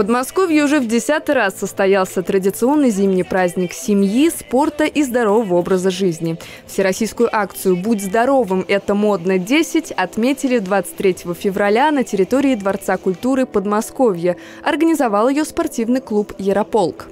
Подмосковье уже в десятый раз состоялся традиционный зимний праздник семьи, спорта и здорового образа жизни. Всероссийскую акцию «Будь здоровым! Это модно 10» отметили 23 февраля на территории Дворца культуры Подмосковья. Организовал ее спортивный клуб «Ярополк».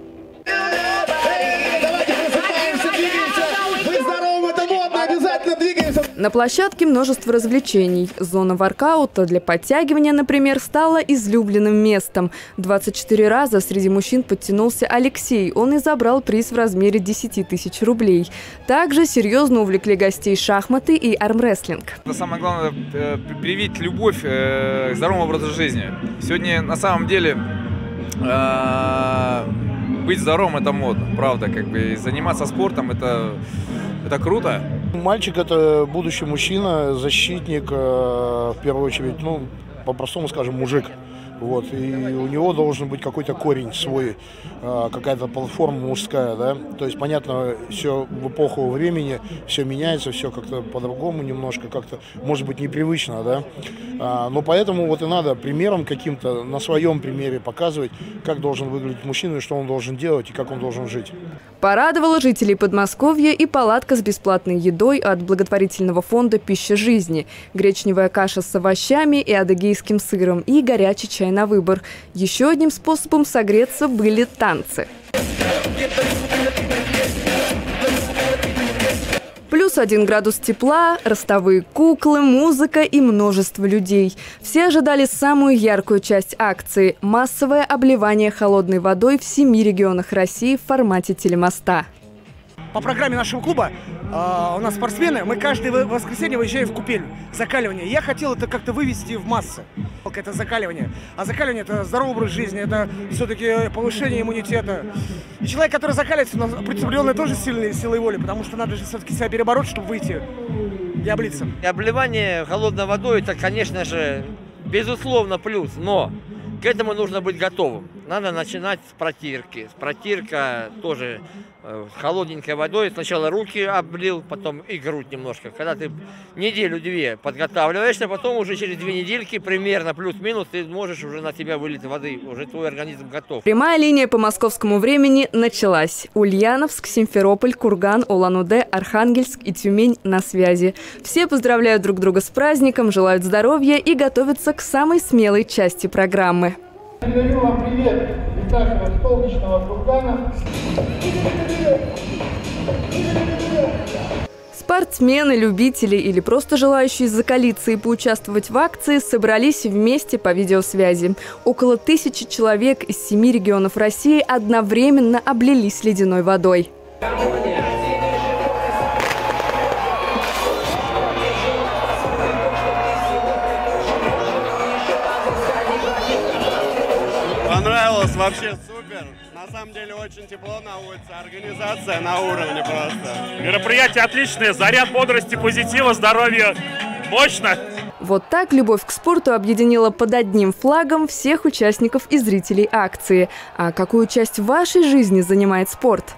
На площадке множество развлечений. Зона воркаута для подтягивания, например, стала излюбленным местом. 24 раза среди мужчин подтянулся Алексей. Он и забрал приз в размере 10 тысяч рублей. Также серьезно увлекли гостей шахматы и армрестлинг. Самое главное э, – привить любовь э, к здоровому образу жизни. Сегодня на самом деле э, быть здоровым – это модно, правда. Как бы заниматься спортом – это это круто. Мальчик – это будущий мужчина, защитник, э, в первую очередь, ну, по-простому скажем, мужик. Вот, и у него должен быть какой-то корень свой, а, какая-то платформа мужская, да. То есть, понятно, все в эпоху времени, все меняется, все как-то по-другому немножко, как-то, может быть, непривычно, да. А, но поэтому вот и надо примером каким-то, на своем примере показывать, как должен выглядеть мужчина, и что он должен делать, и как он должен жить. Порадовала жителей Подмосковья и палатка с бесплатной едой от благотворительного фонда «Пища жизни». Гречневая каша с овощами и адыгейским сыром и горячий чай на выбор. Еще одним способом согреться были танцы. Плюс один градус тепла, ростовые куклы, музыка и множество людей. Все ожидали самую яркую часть акции – массовое обливание холодной водой в семи регионах России в формате телемоста. По программе нашего клуба э, у нас спортсмены, мы каждое воскресенье выезжаем в купель, закаливание. Я хотел это как-то вывести в массы, это закаливание. А закаливание это здоровый образ жизни, это все-таки повышение иммунитета. И человек, который закаливается, у нас определенная тоже сильная силой воли, потому что надо же все-таки себя перебороть, чтобы выйти и облиться. И обливание холодной водой, это, конечно же, безусловно плюс, но к этому нужно быть готовым. Надо начинать с протирки. Протирка тоже э, холодненькой водой. Сначала руки облил, потом и грудь немножко. Когда ты неделю-две подготавливаешься, потом уже через две недельки примерно плюс-минус ты можешь уже на тебя вылить воды. Уже твой организм готов. Прямая линия по московскому времени началась. Ульяновск, Симферополь, Курган, Улан-Удэ, Архангельск и Тюмень на связи. Все поздравляют друг друга с праздником, желают здоровья и готовятся к самой смелой части программы. Передаю вам привет нашего солнечного Кургана. Спортсмены, любители или просто желающие закалиться и поучаствовать в акции собрались вместе по видеосвязи. Около тысячи человек из семи регионов России одновременно облились ледяной водой. Понравилось, вообще супер. На самом деле очень тепло на улице, организация на уровне просто. Мероприятие отличное, заряд бодрости, позитива, здоровья. Мощно. Вот так любовь к спорту объединила под одним флагом всех участников и зрителей акции. А какую часть вашей жизни занимает спорт?